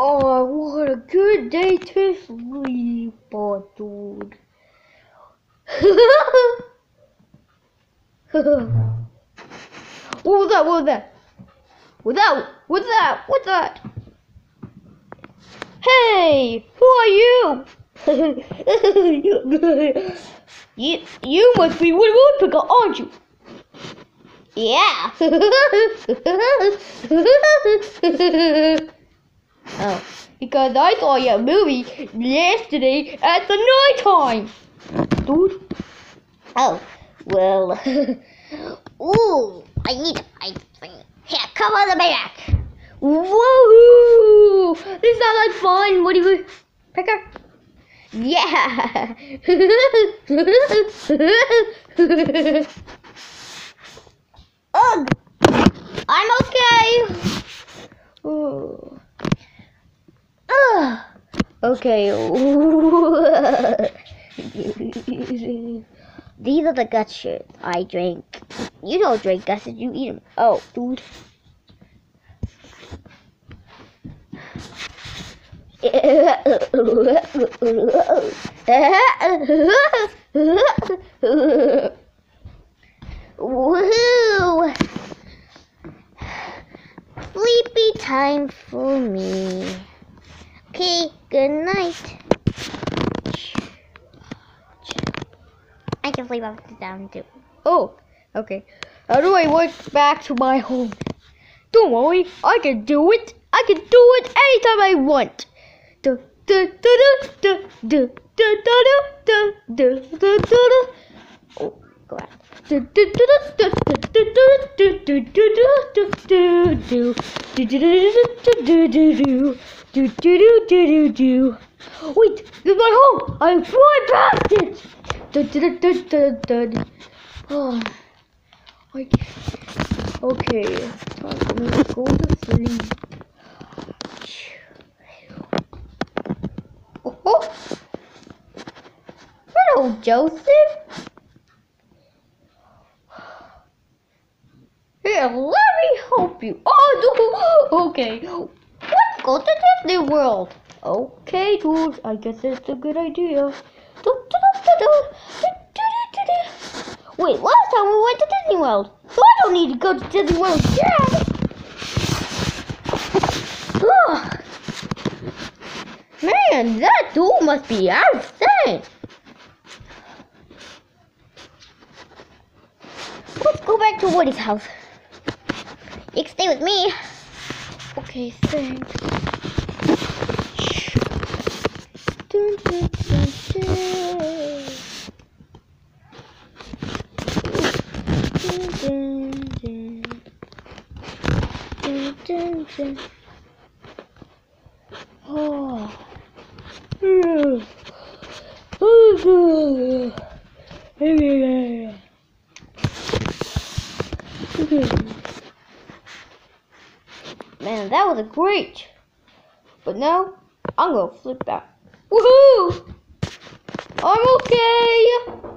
Oh, what a good day to sleep, oh, dude. what was that? What was that? What's that? What's that? What's that? Hey, who are you? you, you must be Woody Woodpecker, aren't you? Yeah. oh, because I saw your movie yesterday at the night time. Dude. Oh, well. Ooh, I need a cream. Here, come on the back. Whoa! This sounds like fun. Woody Woodpecker. Yeah. Ugh, I'm okay. Ooh. Okay. These are the gut shirts I drink. You don't drink guts, you eat them. Oh, dude. Woohoo! Sleepy time for me. Okay, good night. I can sleep up and down too. Oh, okay. How do I work back to my home? Don't worry, I can do it. I can do it anytime I want. Du, du, du, du, du, du, du, du, du, du, du, du. Oh, go ahead. Du, du, du, du, du, du, du, du, du, du, du, du, du, du, du, du, du, du, du, du, do, do, do, do. Do Wait, this is my home. I fly past it. Du, du, du, du, du, du. Oh, I, okay, me to go to sleep. Oh, oh. hello, Joseph. Here, let me help you. Oh, no. okay. Go to Disney World. Okay, dude. I guess that's a good idea. Wait, last time we went to Disney World. So I don't need to go to Disney World again. Man, that dude must be outside. Let's go back to Woody's house. You can stay with me. Okay, thanks. Dun, dun, dun, dun. Dun, dun, dun. Oh. Yeah. Oh, good. Okay. Man, that was a great. But now, I'm gonna flip that. Woohoo! I'm okay!